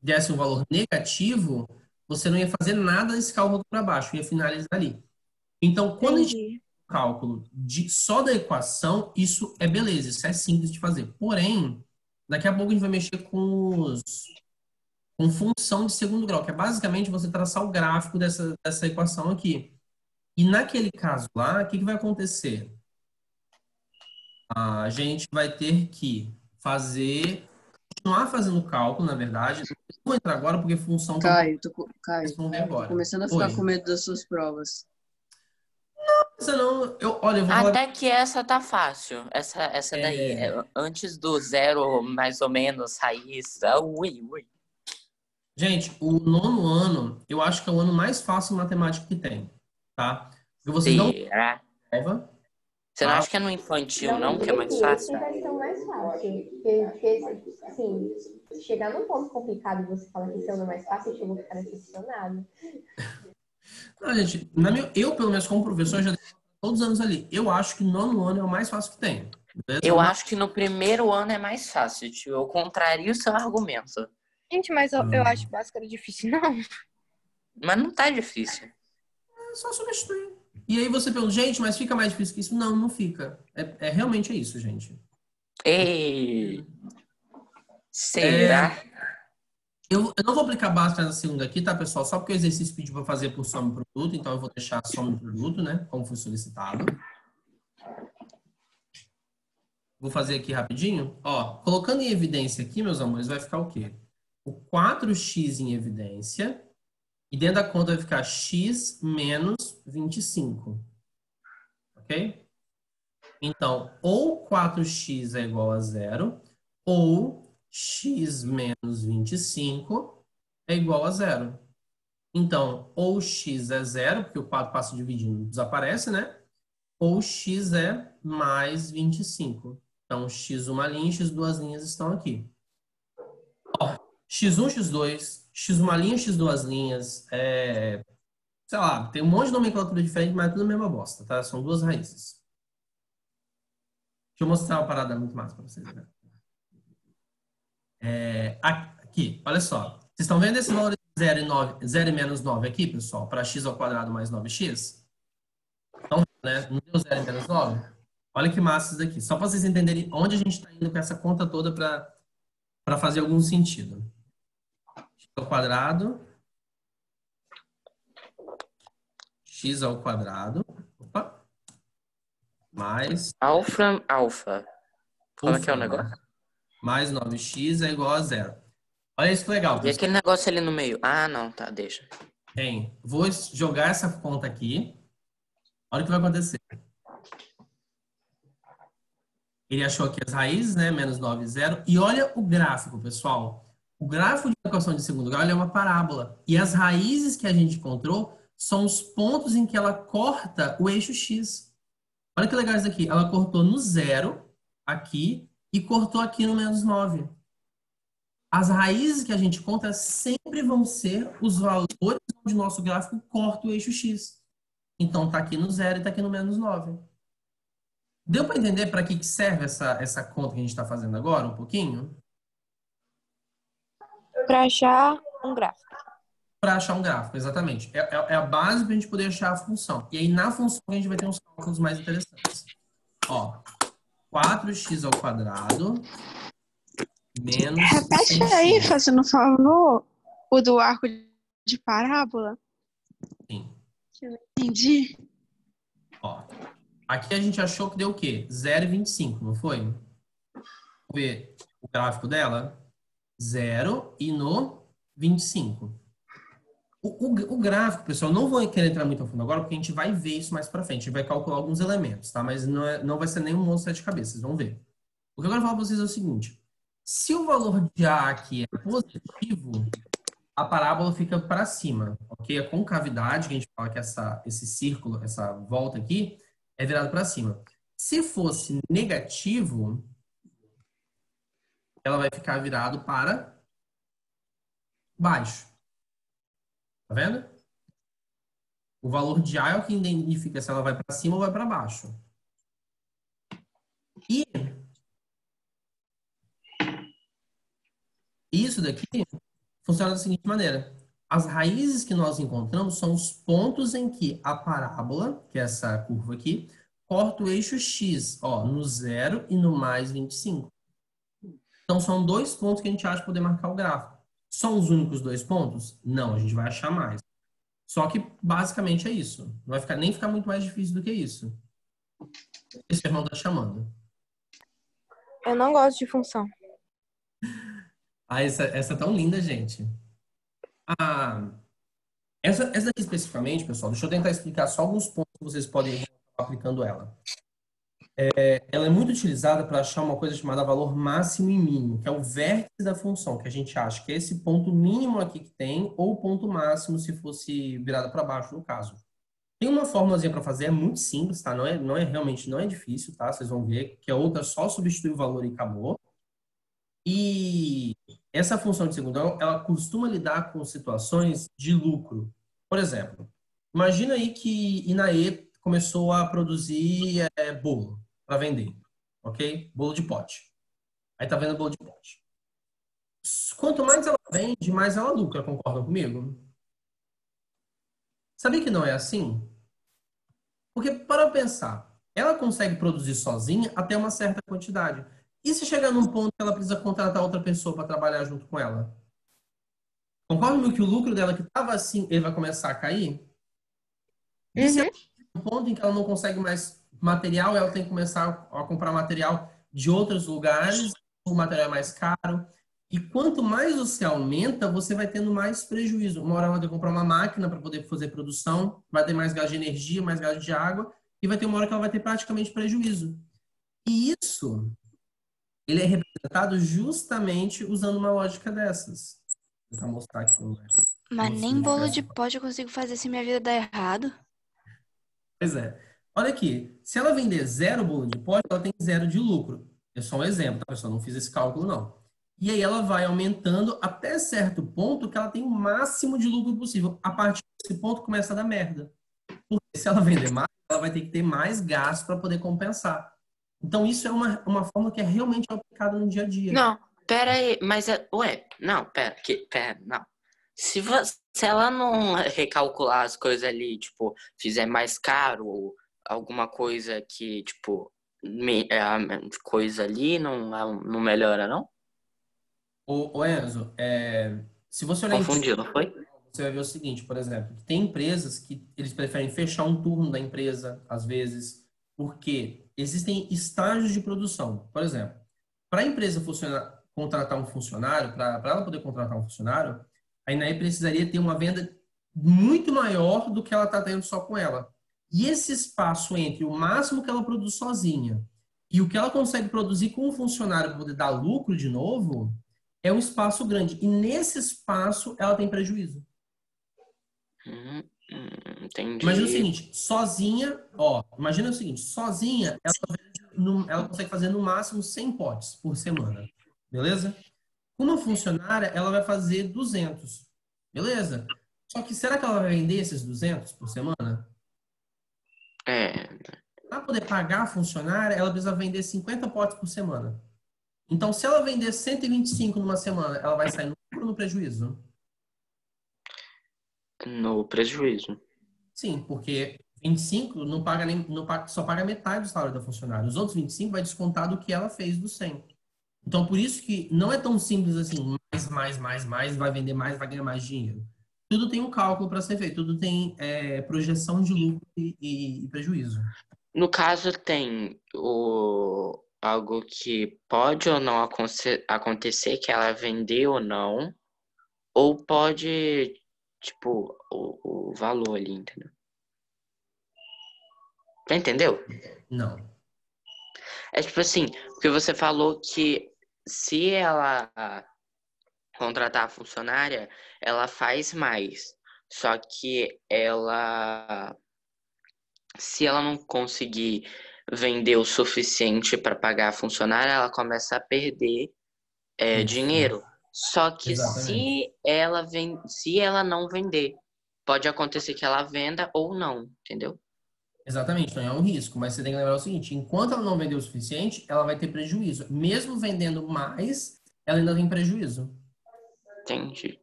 S1: desse um valor negativo, você não ia fazer nada desse cálculo para baixo, ia finalizar ali. Então, quando a gente
S5: Entendi.
S1: cálculo de, só da equação, isso é beleza, isso é simples de fazer. Porém, daqui a pouco a gente vai mexer com os com função de segundo grau, que é basicamente você traçar o gráfico dessa, dessa equação aqui. E naquele caso lá, o que, que vai acontecer? A gente vai ter que fazer continuar fazendo o cálculo, na verdade. Não vou entrar agora porque função
S4: Caio, tô, Caio, tô começando a ficar
S1: Oi.
S4: com medo das suas provas.
S1: Você não, eu, olha, eu vou falar
S3: Até que essa tá fácil. Essa, essa daí,
S1: É.
S3: é antes do zero, mais ou menos, raiz. ah, Ui, ui.
S1: Gente, o nono ano, eu acho que é o ano mais fácil em matemática que tem, tá? Porque vocês não prova.
S3: Você não
S1: Ah.
S3: acha que é no infantil, não? Que é mais fácil?
S2: vai ser o mais fácil. Porque, porque, assim, chegar num ponto complicado e você falar que esse é o mais fácil, eu vou ficar decepcionado.
S1: Não, gente, na minha, eu, pelo menos, como professor, já todos os anos ali. Eu acho que nono ano é o mais fácil que tem. beleza?
S3: Eu acho que no primeiro ano é mais fácil, tio. Eu contrario o seu argumento.
S5: Gente, mas eu, eu acho báscara difícil, não.
S3: Mas não tá difícil.
S1: É só substituir. E aí você pergunta, gente, mas fica mais difícil que isso? Não, não fica. É, é realmente é isso, gente.
S3: Ei! Será?
S1: Eu, eu não vou aplicar basta nessa segunda aqui, tá, pessoal? Só porque o exercício pediu para fazer por soma e produto, então eu vou deixar soma e produto, né? Como foi solicitado. Vou fazer aqui rapidinho. Ó, colocando em evidência aqui, meus amores, vai ficar o quê? O 4x em evidência. E dentro da conta vai ficar x menos 25. Ok? Então, ou 4x é igual a zero, ou x menos 25 é igual a zero. Então, ou x é zero, porque o 4 passa dividindo, desaparece, né? Ou x é mais 25. Então, x uma linha x duas linhas estão aqui. Ó, x1, x2, x uma linha, x duas linhas, é... sei lá, tem um monte de nomenclatura diferente, mas é tudo a mesma bosta, tá? São duas raízes. Deixa eu mostrar uma parada muito massa para vocês, né? É, aqui, olha só. Vocês estão vendo esse valor de 0 e, 9, 0 e menos 9 aqui, pessoal? Para x ao quadrado mais 9x? Então, né? Não deu 0 e menos 9? Olha que massa isso daqui. Só para vocês entenderem onde a gente está indo com essa conta toda para fazer algum sentido. Ao quadrado. x ao quadrado. Opa. Mais
S3: Alfa, alfa. Como é que é o negócio?
S1: Mais 9x é igual a zero. Olha isso que legal.
S3: E aquele negócio ali no meio? Ah, não, tá, deixa.
S1: Hein, vou jogar essa conta aqui. Olha o que vai acontecer. Ele achou aqui as raízes, né? Menos 9 e 0. E olha o gráfico, pessoal. O gráfico de equação de segundo grau é uma parábola. E as raízes que a gente encontrou são os pontos em que ela corta o eixo x. Olha que legal isso aqui. Ela cortou no zero, aqui, e cortou aqui no menos 9. As raízes que a gente conta sempre vão ser os valores onde o nosso gráfico corta o eixo x. Então, tá aqui no zero e tá aqui no menos 9. Deu para entender para que que serve essa, essa conta que a gente está fazendo agora, um pouquinho?
S5: Pra achar um gráfico.
S1: Para achar um gráfico, exatamente. É, é- é a base para a gente poder achar a função. E aí, na função, a gente vai ter uns cálculos mais interessantes. Ó, 4x ao quadrado menos
S5: Repete
S1: 6x.
S5: aí, fazendo um favor, o do arco de parábola.
S1: Sim.
S5: Entendi.
S1: Ó, aqui a gente achou que deu o quê? 0,25, não foi? Vamos ver o gráfico dela. 0 e no 25. O, o, o gráfico, pessoal, não vou querer entrar muito a fundo agora, porque a gente vai ver isso mais pra frente. A gente vai calcular alguns elementos, tá? Mas não, é, não vai ser nenhum monstro de sete cabeças, vamos ver. O que eu quero falar pra vocês é o seguinte. Se o valor de A aqui é positivo, a parábola fica para cima, ok? A concavidade, que a gente fala que essa, esse círculo, essa volta aqui, é virado para cima. Se fosse negativo, ela vai ficar virado para baixo. Tá vendo? O valor de A é o que identifica se ela vai para cima ou vai para baixo. E isso daqui funciona da seguinte maneira. As raízes que nós encontramos são os pontos em que a parábola, que é essa curva aqui, corta o eixo x, ó, no zero e no mais 25. Então, são dois pontos que a gente acha poder marcar o gráfico. São os únicos dois pontos? Não, a gente vai achar mais. Só que, basicamente, é isso. Não vai ficar, nem ficar muito mais difícil do que isso. Esse irmão tá chamando.
S5: Eu não gosto de função.
S1: Ah, essa, essa é tão linda, gente. Ah, essa, essa aqui especificamente, pessoal, deixa eu tentar explicar só alguns pontos que vocês podem aplicando ela. É, ela é muito utilizada para achar uma coisa chamada valor máximo e mínimo, que é o vértice da função, que a gente acha que é esse ponto mínimo aqui que tem, ou ponto máximo se fosse virado para baixo, no caso. Tem uma formulazinha para fazer, é muito simples, tá? Não é, não é realmente, não é difícil, tá? Vocês vão ver que a outra só substitui o valor e acabou. E essa função de segundão, ela costuma lidar com situações de lucro. Por exemplo, imagina aí que Inaê começou a produzir é, bolo para vender, ok? Bolo de pote. Aí tá vendo bolo de pote. Quanto mais ela vende, mais ela lucra, concordam comigo? Sabia que não é assim? Porque, para pensar, ela consegue produzir sozinha até uma certa quantidade. E se chegar num ponto que ela precisa contratar outra pessoa para trabalhar junto com ela? Concorda comigo que o lucro dela que estava assim, ele vai começar a cair? E se
S5: Uhum.
S1: ela chegar num ponto em que ela não consegue mais material, ela tem que começar a comprar material de outros lugares, o material é mais caro. E quanto mais você aumenta, você vai tendo mais prejuízo. Uma hora ela vai ter que comprar uma máquina para poder fazer produção, vai ter mais gasto de energia, mais gasto de água, e vai ter uma hora que ela vai ter praticamente prejuízo. E isso, ele é representado justamente usando uma lógica dessas. Vou tentar mostrar aqui. um-
S6: Mas nem bolo de pote eu consigo fazer se minha vida dar errado.
S1: Pois é. Olha aqui, se ela vender zero bolo de pote, ela tem zero de lucro. É só um exemplo, tá, pessoal? Não fiz esse cálculo, não. E aí ela vai aumentando até certo ponto que ela tem o máximo de lucro possível. A partir desse ponto começa a dar merda. Porque se ela vender mais, ela vai ter que ter mais gasto para poder compensar. Então isso é uma, uma forma que é realmente aplicada no dia a dia.
S3: Não, pera aí, mas, é- ué, não, pera, que, pera, não. Se, vo- se ela não recalcular as coisas ali, tipo, fizer mais caro ou alguma coisa que, tipo, me- é, a coisa ali não, não melhora, não?
S1: Ô, ô Enzo, é, se você olhar
S3: Confundiu, não foi?
S1: você vai ver o seguinte, por exemplo, tem empresas que eles preferem fechar um turno da empresa, às vezes, porque existem estágios de produção. Por exemplo, para a empresa funcionar, contratar um funcionário, para ela poder contratar um funcionário, a INAE precisaria ter uma venda muito maior do que ela está tendo só com ela. E esse espaço entre o máximo que ela produz sozinha e o que ela consegue produzir com um funcionário para poder dar lucro de novo, é um espaço grande. E nesse espaço ela tem prejuízo.
S3: Hum, hum, entendi.
S1: Imagina o seguinte, sozinha, ó, imagina o seguinte, sozinha, ela, ela consegue fazer no máximo 100 potes por semana, beleza? Com uma funcionária, ela vai fazer 200, beleza? Só que será que ela vai vender esses 200 por semana?
S3: É,
S1: Para poder pagar a funcionária, ela precisa vender 50 potes por semana. Então, se ela vender 125 numa semana, ela vai sair no lucro ou no prejuízo?
S3: no prejuízo.
S1: Sim, porque 25 não paga nem, não paga, só paga metade do salário da funcionária. Os outros 25 vai descontar do que ela fez do 100. Então, por isso que não é tão simples assim, mais, mais, mais, mais, vai vender mais, vai ganhar mais dinheiro. Tudo tem um cálculo para ser feito, tudo tem é, projeção de lucro e, e- e prejuízo.
S3: No caso, tem o, algo que pode ou não aconte- acontecer, que ela vender ou não, ou pode, tipo, o, o valor ali, entendeu? Entendeu?
S1: Não.
S3: É tipo assim, porque você falou que se ela contratar a funcionária, ela faz mais. Só que ela, se ela não conseguir vender o suficiente para pagar a funcionária, ela começa a perder é,
S1: Isso.
S3: dinheiro. Só que se ela vem, se ela não vender, pode acontecer que ela venda ou não, entendeu?
S1: Exatamente, então é um risco, mas você tem que lembrar o seguinte: enquanto ela não vender o suficiente, ela vai ter prejuízo. Mesmo vendendo mais, ela ainda tem prejuízo.
S3: Entendi.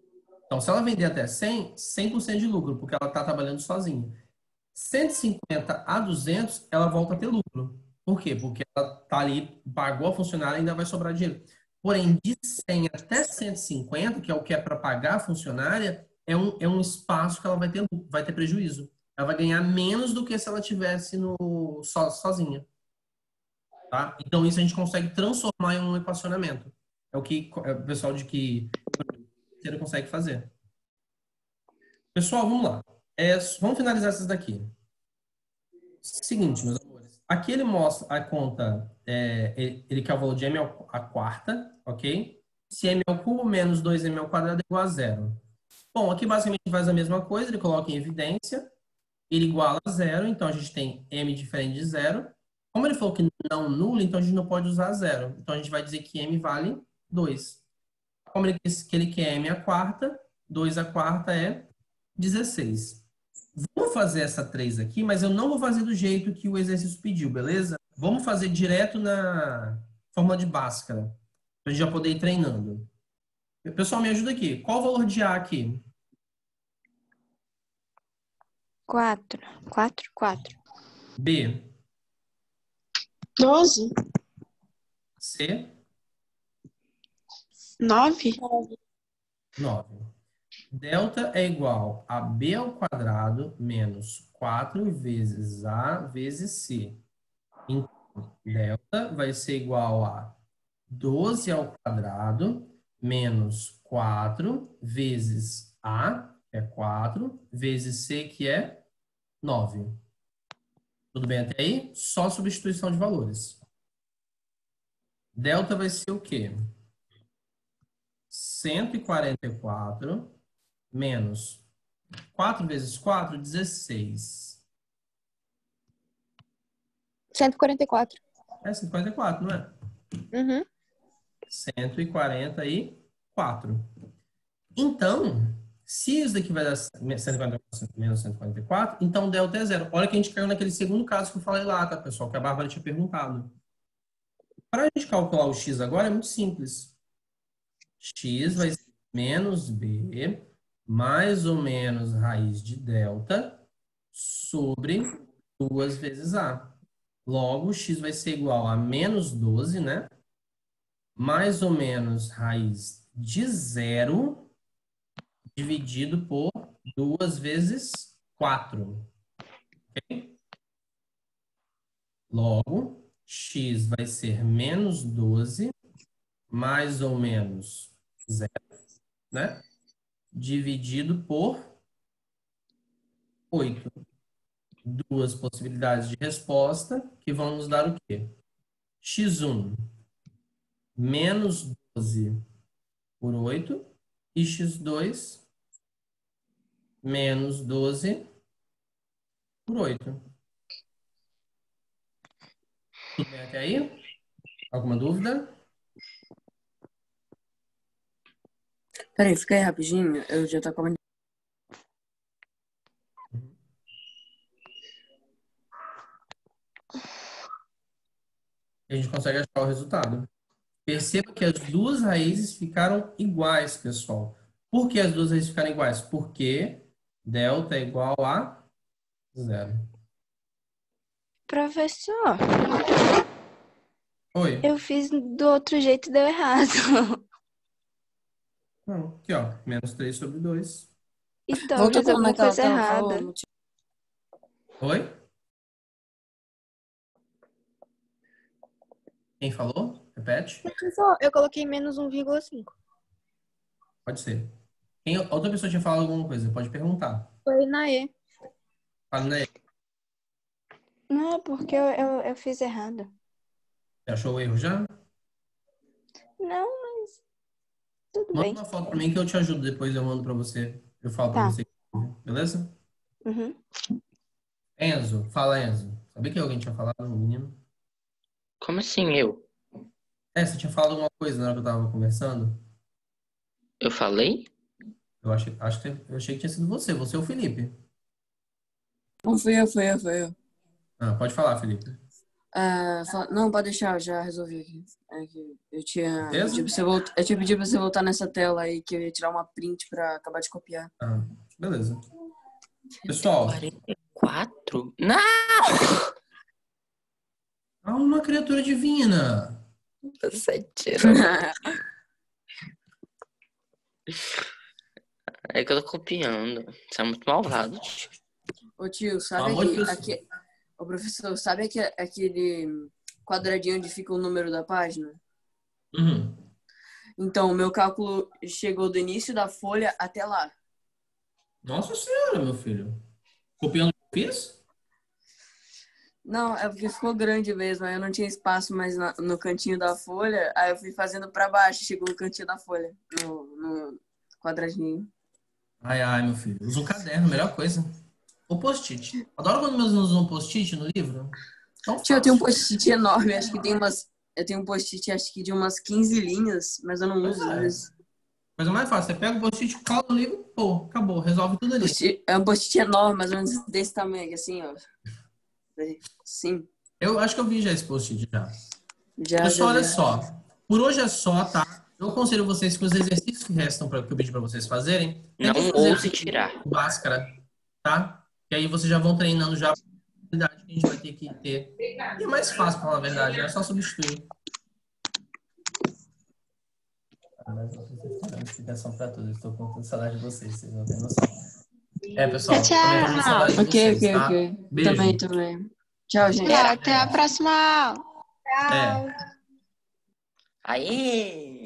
S1: Então, se ela vender até 100, 100% de lucro, porque ela está trabalhando sozinha. 150 a 200, ela volta a ter lucro. Por quê? Porque ela está ali, pagou a funcionária e ainda vai sobrar dinheiro. Porém, de 100 até 150, que é o que é para pagar a funcionária, é um, é um espaço que ela vai ter, vai ter prejuízo. Ela vai ganhar menos do que se ela tivesse no, so, sozinha. Tá? Então, isso a gente consegue transformar em um equacionamento. É o que é o pessoal de que você consegue fazer. Pessoal, vamos lá. É, vamos finalizar essas daqui. Seguinte, meus amores. Aqui ele mostra a conta, é, ele, ele quer o valor de m à quarta, ok? Se m ao cubo menos 2m ao quadrado é igual a zero. Bom, aqui basicamente faz a mesma coisa, ele coloca em evidência, ele iguala a zero, então a gente tem m diferente de zero. Como ele falou que não nulo, então a gente não pode usar zero. Então a gente vai dizer que m vale 2. Como ele disse que ele quer m a quarta, 2 a quarta é 16. Vou fazer essa 3 aqui, mas eu não vou fazer do jeito que o exercício pediu, beleza? Vamos fazer direto na forma de Bhaskara, para a gente já poder ir treinando. Pessoal, me ajuda aqui. Qual o valor de A aqui?
S6: 4. 4, 4.
S1: B.
S7: 12.
S1: C.
S7: 9.
S1: 9. Delta é igual a B ao quadrado menos 4 vezes A vezes C. Então, delta vai ser igual a 12 ao quadrado menos 4 vezes A, que é 4, vezes C, que é 9. Tudo bem até aí? Só substituição de valores. Delta vai ser o quê? 144 menos 4 vezes 4, 16.
S2: 144.
S1: É 144, não é?
S2: Uhum.
S1: 144. Então, se isso daqui vai dar 144 menos 144, então delta é zero. Olha que a gente caiu naquele segundo caso que eu falei lá, tá, pessoal? Que a Bárbara tinha perguntado. Para a gente calcular o x agora é muito simples. X vai ser menos b mais ou menos raiz de delta sobre 2 vezes a. Logo, x vai ser igual a menos 12, né? Mais ou menos raiz de zero dividido por 2 vezes 4. Ok? Logo, x vai ser menos 12 mais ou menos zero, né? dividido por 8. Duas possibilidades de resposta que vão nos dar o quê? x1 menos 12 por 8 e x2 menos 12 por 8. Tudo bem até aí? Alguma dúvida?
S4: Peraí, fica aí rapidinho. Eu já tô acabando.
S1: A gente consegue achar o resultado. Perceba que as duas raízes ficaram iguais, pessoal. Por que as duas raízes ficaram iguais? Porque delta é igual a zero.
S6: Professor,
S1: Oi.
S6: eu fiz do outro jeito e deu errado.
S1: Não, aqui, ó. Menos 3 sobre 2.
S6: Então,
S4: Volta
S6: fiz alguma coisa errada.
S4: ti-
S1: Oi? Quem falou? Repete.
S7: Professor, eu coloquei menos 1,5.
S1: Pode ser. Quem, outra pessoa tinha falado alguma coisa? Pode perguntar.
S7: Foi na E.
S1: Fala, né?
S6: Não, porque eu, eu, eu fiz errado.
S1: Você achou o erro já?
S6: Não, tudo
S1: Manda
S6: bem.
S1: uma foto pra mim que eu te ajudo. Depois eu mando pra você. Eu falo pra
S6: Tá.
S1: você. Beleza?
S6: Uhum.
S1: Enzo. Fala, Enzo. Sabia que alguém tinha falado, um menino?
S3: Como assim eu?
S1: É, você tinha falado alguma coisa na hora que eu tava conversando?
S3: Eu falei?
S1: Eu achei, acho que, eu achei que tinha sido você. Você ou o Felipe?
S4: Não, fui eu, fui eu, fui eu.
S1: Ah, pode falar, Felipe.
S4: Fa- Não, pode deixar, eu já resolvi aqui. É que eu tinha, eu tinha, pra você volt- eu tinha pedido pra você voltar nessa tela aí que eu ia tirar uma print pra acabar de copiar.
S1: Ah, beleza. Pessoal,
S3: 44? Não!
S1: há uma criatura divina.
S3: Você tirou. É que eu tô copiando. Você é muito malvado. tio.
S4: Ô tio, sabe
S1: Deus.
S4: aque- Ô professor, sabe aque- aquele quadradinho onde fica o número da página?
S1: Uhum.
S4: Então, o meu cálculo chegou do início da folha até lá.
S1: Nossa senhora, meu filho. Copiando o que eu fiz?
S4: Não, é porque ficou grande mesmo, aí eu não tinha espaço mais na- no cantinho da folha, aí eu fui fazendo pra baixo, chegou no cantinho da folha, no, no quadradinho.
S1: Ai, ai, meu filho. Usa um caderno, melhor coisa. O post-it. Adoro quando meus alunos usam post-it no livro. Então,
S4: Tio, eu tenho um post-it enorme, acho que tem umas. Eu tenho um post-it, acho que de umas 15 linhas, mas eu não
S1: Pois
S4: uso
S1: é.
S4: isso.
S1: Coisa mais fácil. Você pega o post-it, cola no livro, pô, acabou. Resolve tudo ali.
S4: É um post-it enorme, mais ou menos desse tamanho, assim, ó. Sim.
S1: Eu acho que eu vi já esse post-it já.
S4: Já,
S1: Pessoal,
S4: já
S1: olha
S4: vi.
S1: só. Por hoje é só, tá? Eu aconselho vocês que os exercícios que restam para que eu pedi para vocês fazerem,
S3: Não ouse tirar.
S1: com máscara, tá? E aí vocês já vão treinando já a habilidade que a gente vai ter que ter. E é mais fácil, falar a verdade, é só substituir. Ah, mas vocês estão explicação para tudo. Eu estou contando saudade de vocês, vocês não têm noção. É, pessoal,
S6: Tchau.
S1: com de
S4: Ok,
S1: vocês,
S4: ok,
S1: tá?
S4: ok.
S1: Beijo.
S4: Também, também. Tchau, gente.
S6: Até a próxima aula.
S1: É.
S3: Aí!